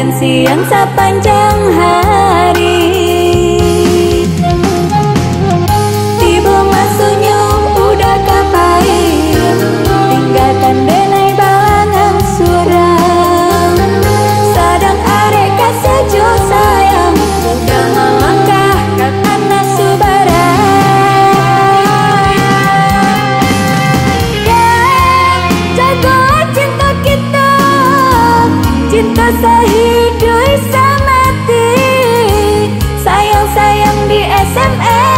dan siang sepanjang hari. Tiba masuknya udah balangan Sadang arek sayang. Udah Yeah, jago cinta kita. Cinta sehidup semati Sayang-sayang di SMS-an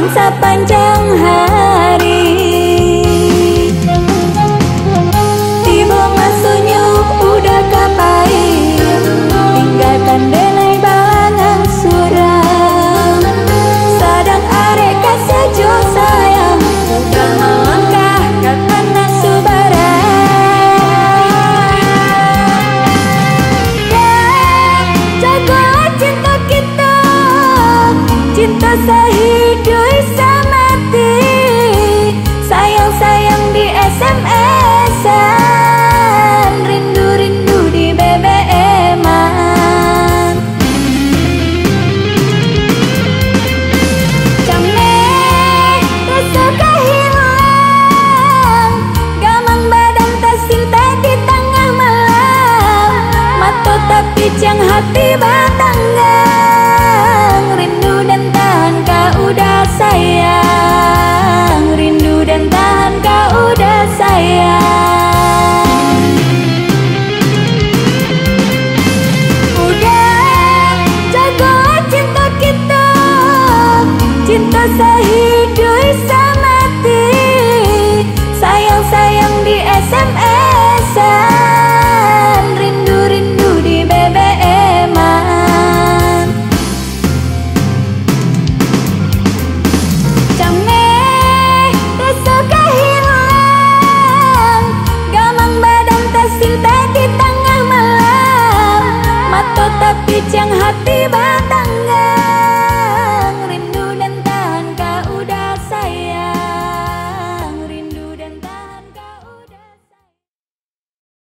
dan siang sepanjang hari hati cang hati batangga Be bandar